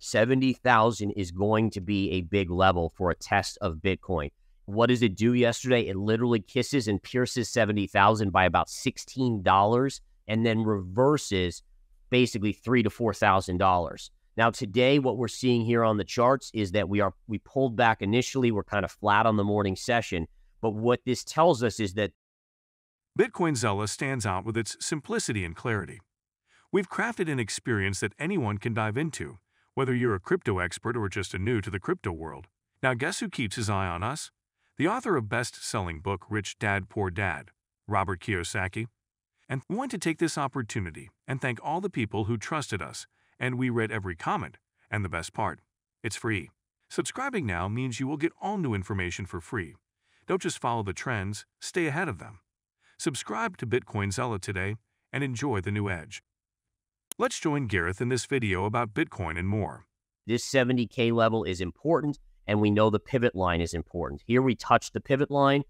70,000 is going to be a big level for a test of Bitcoin. What does it do yesterday? It literally kisses and pierces 70,000 by about $16 and then reverses basically three to four thousand dollars. Now today, what we're seeing here on the charts is that we are we pulled back initially. We're kind of flat on the morning session, but what this tells us is that Bitcoin Zella stands out with its simplicity and clarity. We've crafted an experience that anyone can dive into, whether you're a crypto expert or just a new to the crypto world. Now, guess who keeps his eye on us? The author of best-selling book Rich Dad Poor Dad, Robert Kiyosaki. And we want to take this opportunity and thank all the people who trusted us, and we read every comment. And the best part, it's free. Subscribing now means you will get all new information for free. Don't just follow the trends, stay ahead of them. Subscribe to Bitcoin Zella today and enjoy the new edge. Let's join Gareth in this video about Bitcoin and more. This 70K level is important, and we know the pivot line is important. Here we touched the pivot line,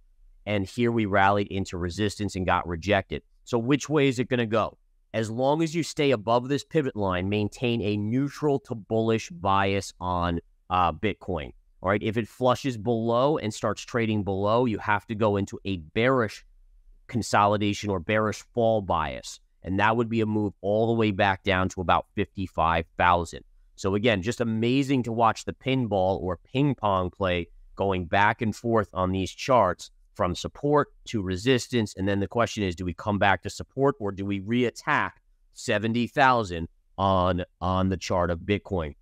and here we rallied into resistance and got rejected. So, which way is it going to go? As long as you stay above this pivot line, maintain a neutral to bullish bias on uh, Bitcoin. All right. If it flushes below and starts trading below, you have to go into a bearish consolidation or bearish fall bias. And that would be a move all the way back down to about 55,000. So, again, just amazing to watch the pinball or ping pong play going back and forth on these charts from support to resistance. And then the question is, do we come back to support or do we reattack 70,000 on, on the chart of Bitcoin?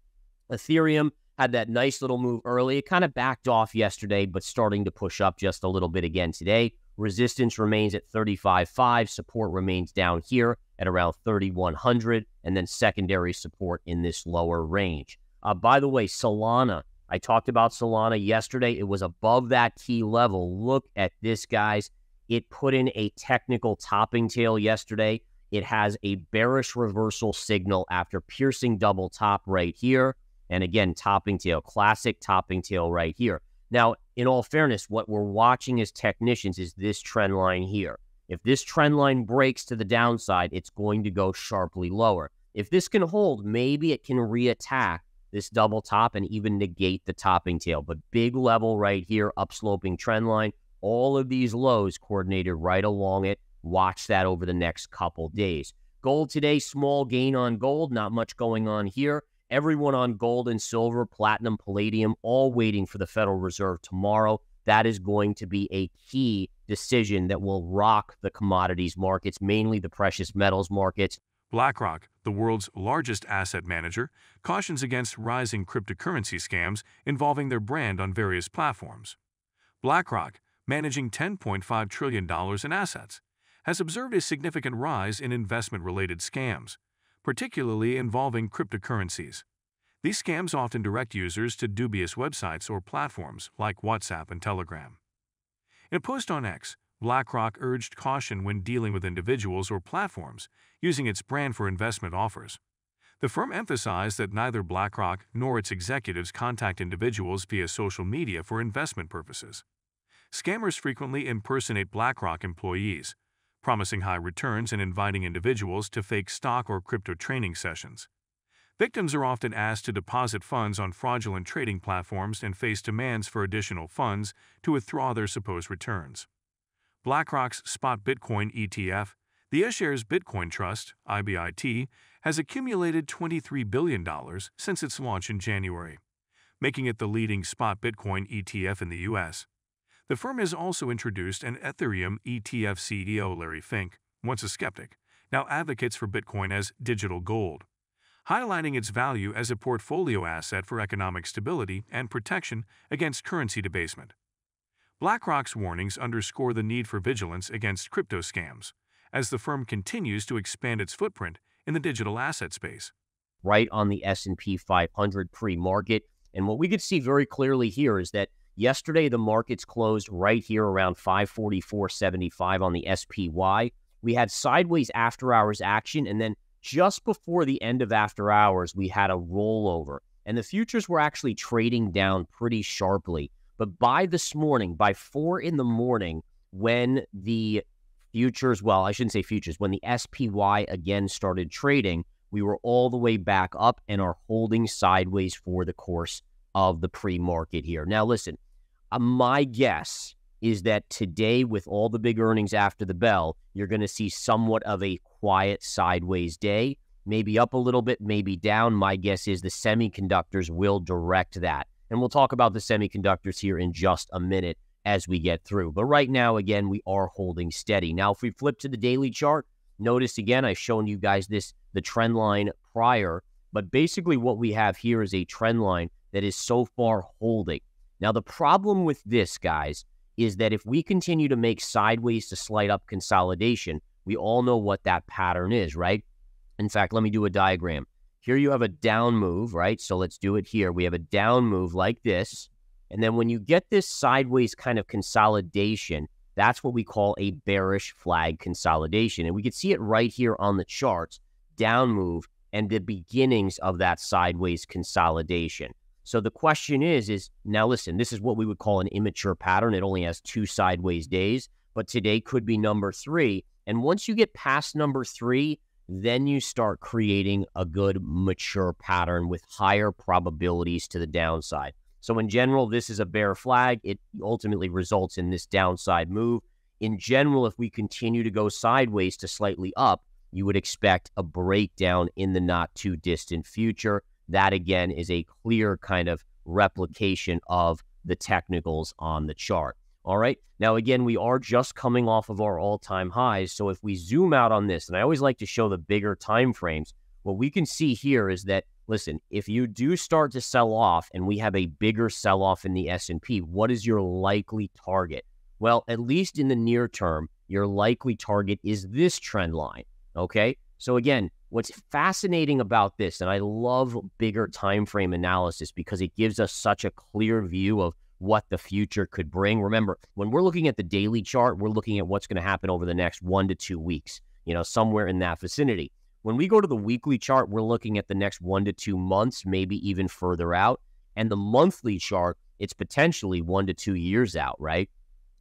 Ethereum had that nice little move early. It kind of backed off yesterday, but starting to push up just a little bit again today. Resistance remains at 35.5. Support remains down here at around 3,100. And then secondary support in this lower range. Uh, by the way, Solana I talked about Solana yesterday. It was above that key level. Look at this, guys. It put in a technical topping tail yesterday. It has a bearish reversal signal after piercing double top right here. And again, topping tail, classic topping tail right here. Now, in all fairness, what we're watching as technicians is this trend line here. If this trend line breaks to the downside, it's going to go sharply lower. If this can hold, maybe it can reattack this double top and even negate the topping tail. But big level right here, upsloping trend line. All of these lows coordinated right along it. Watch that over the next couple days. Gold today, small gain on gold, not much going on here. Everyone on gold and silver, platinum, palladium, all waiting for the Federal Reserve tomorrow. That is going to be a key decision that will rock the commodities markets, mainly the precious metals markets. BlackRock, the world's largest asset manager, cautions against rising cryptocurrency scams involving their brand on various platforms. BlackRock, managing $10.5 trillion in assets, has observed a significant rise in investment-related scams, particularly involving cryptocurrencies. These scams often direct users to dubious websites or platforms like WhatsApp and Telegram. In a post on X, BlackRock urged caution when dealing with individuals or platforms using its brand for investment offers. The firm emphasized that neither BlackRock nor its executives contact individuals via social media for investment purposes. Scammers frequently impersonate BlackRock employees, promising high returns and inviting individuals to fake stock or crypto training sessions. Victims are often asked to deposit funds on fraudulent trading platforms and face demands for additional funds to withdraw their supposed returns. BlackRock's Spot Bitcoin ETF, the iShares Bitcoin Trust, IBIT, has accumulated $23 billion since its launch in January, making it the leading spot Bitcoin ETF in the U.S. The firm has also introduced an Ethereum ETF CEO Larry Fink, once a skeptic, now advocates for Bitcoin as digital gold, highlighting its value as a portfolio asset for economic stability and protection against currency debasement. BlackRock's warnings underscore the need for vigilance against crypto scams as the firm continues to expand its footprint in the digital asset space. Right on the S&P 500 pre-market, and what we could see very clearly here is that yesterday the markets closed right here around 544.75 on the SPY. We had sideways after hours action and then just before the end of after hours we had a rollover and the futures were actually trading down pretty sharply. But by this morning, by four in the morning, when the futures, well, I shouldn't say futures, when the SPY again started trading, we were all the way back up and are holding sideways for the course of the pre market here. Now, listen, uh, my guess is that today, with all the big earnings after the bell, you're going to see somewhat of a quiet sideways day, maybe up a little bit, maybe down. My guess is the semiconductors will direct that. And we'll talk about the semiconductors here in just a minute as we get through. But right now, again, we are holding steady. Now, if we flip to the daily chart, notice again, I've shown you guys this, the trend line prior. But basically, what we have here is a trend line that is so far holding. Now, the problem with this, guys, is that if we continue to make sideways to slight up consolidation, we all know what that pattern is, right? In fact, let me do a diagram. Here you have a down move, right? So let's do it here. We have a down move like this. And then when you get this sideways kind of consolidation, that's what we call a bearish flag consolidation. And we can see it right here on the charts, down move and the beginnings of that sideways consolidation. So the question is, is now listen, this is what we would call an immature pattern. It only has two sideways days, but today could be number three. And once you get past number three, then you start creating a good mature pattern with higher probabilities to the downside. So in general, this is a bear flag. It ultimately results in this downside move. In general, if we continue to go sideways to slightly up, you would expect a breakdown in the not too distant future. That again is a clear kind of replication of the technicals on the chart. All right. Now, again, we are just coming off of our all time highs. So if we zoom out on this, and I always like to show the bigger time frames, what we can see here is that listen, if you do start to sell off and we have a bigger sell off in the S&P, what is your likely target? Well, at least in the near term, your likely target is this trend line, okay? So again, what's fascinating about this and I love bigger time frame analysis because it gives us such a clear view of what the future could bring. Remember, when we're looking at the daily chart, we're looking at what's going to happen over the next 1 to 2 weeks, you know, somewhere in that vicinity. When we go to the weekly chart, we're looking at the next 1 to 2 months, maybe even further out. And the monthly chart, it's potentially 1 to 2 years out, right?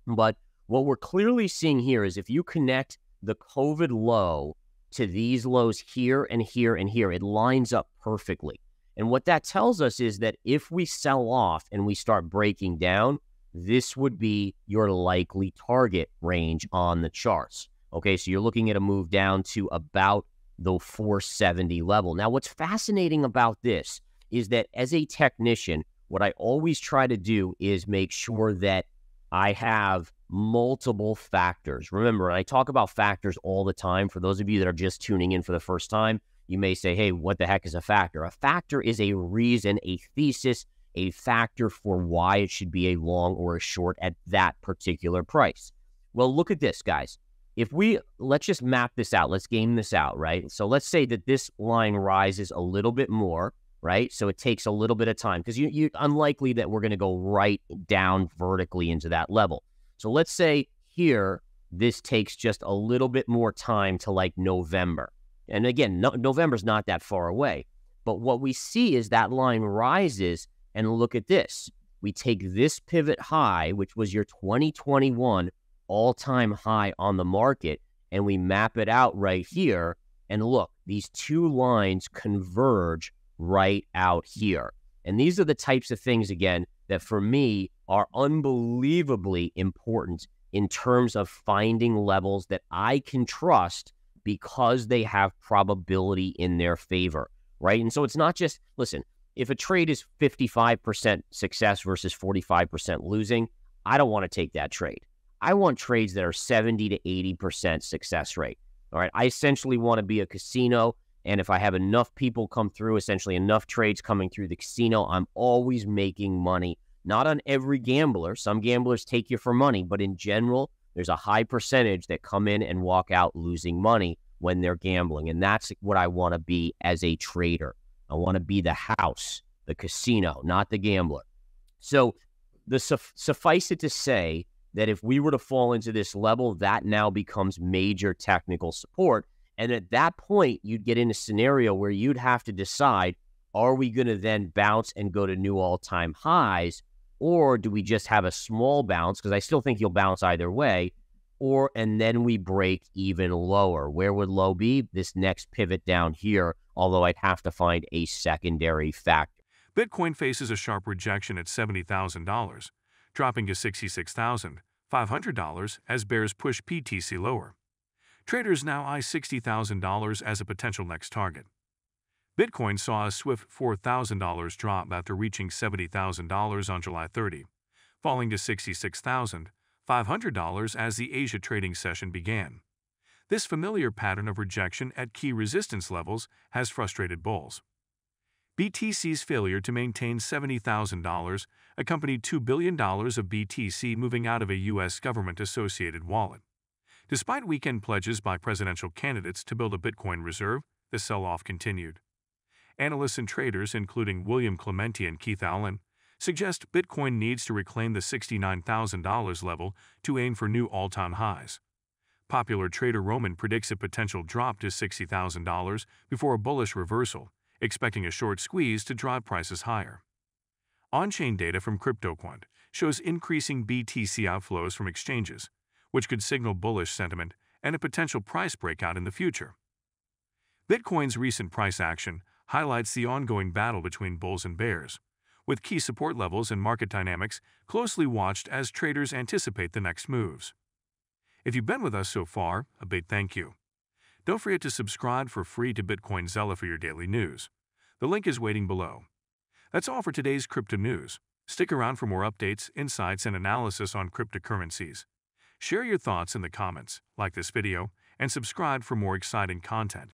But what we're clearly seeing here is if you connect the COVID low to these lows here and here and here. It lines up perfectly. And what that tells us is that if we sell off and we start breaking down, this would be your likely target range on the charts. Okay, so you're looking at a move down to about the 470 level. Now, what's fascinating about this is that as a technician, what I always try to do is make sure that I have multiple factors. Remember, I talk about factors all the time. For those of you that are just tuning in for the first time, you may say, hey, what the heck is a factor? A factor is a reason, a thesis, a factor for why it should be a long or a short at that particular price. Well, look at this, guys. If we let's just map this out, let's game this out, right? So let's say that this line rises a little bit more, right? So it takes a little bit of time because you, you unlikely that we're going to go right down vertically into that level. So let's say here, this takes just a little bit more time to like November. And again, no, November's not that far away. But what we see is that line rises, and look at this. We take this pivot high, which was your 2021 all time high on the market, and we map it out right here. And look, these two lines converge right out here. And these are the types of things, again, that for me are unbelievably important in terms of finding levels that I can trust because they have probability in their favor, right? And so it's not just, listen, if a trade is 55% success versus 45% losing, I don't want to take that trade. I want trades that are 70 to 80% success rate. All right. I essentially want to be a casino. And if I have enough people come through, essentially enough trades coming through the casino, I'm always making money not on every gambler. Some gamblers take you for money, but in general, there's a high percentage that come in and walk out losing money when they're gambling. And that's what I want to be as a trader. I want to be the house, the casino, not the gambler. So, the suffice it to say that if we were to fall into this level, that now becomes major technical support. And at that point, you'd get in a scenario where you'd have to decide are we going to then bounce and go to new all time highs? Or do we just have a small bounce? Because I still think you'll bounce either way. Or, and then we break even lower. Where would low be? This next pivot down here although I'd have to find a secondary factor. Bitcoin faces a sharp rejection at $70,000, dropping to $66,500 as bears push BTC lower. Traders now eye $60,000 as a potential next target. Bitcoin saw a swift $4,000 drop after reaching $70,000 on July 30, falling to $66,500 as the Asia trading session began. This familiar pattern of rejection at key resistance levels has frustrated bulls. BTC's failure to maintain $70,000 accompanied $2 billion of BTC moving out of a U.S. government-associated wallet. Despite weekend pledges by presidential candidates to build a Bitcoin reserve, the sell-off continued. Analysts and traders, including William Clemente and Keith Alan, suggest Bitcoin needs to reclaim the $69,000 level to aim for new all-time highs. Popular trader Roman predicts a potential drop to $60,000 before a bullish reversal, expecting a short squeeze to drive prices higher. On-chain data from CryptoQuant shows increasing BTC outflows from exchanges, which could signal bullish sentiment and a potential price breakout in the future. Bitcoin's recent price action highlights the ongoing battle between bulls and bears, with key support levels and market dynamics closely watched as traders anticipate the next moves. If you've been with us so far, a big thank you. Don't forget to subscribe for free to Bitcoin Zella for your daily news. The link is waiting below. That's all for today's crypto news. Stick around for more updates, insights, and analysis on cryptocurrencies. Share your thoughts in the comments, like this video, and subscribe for more exciting content.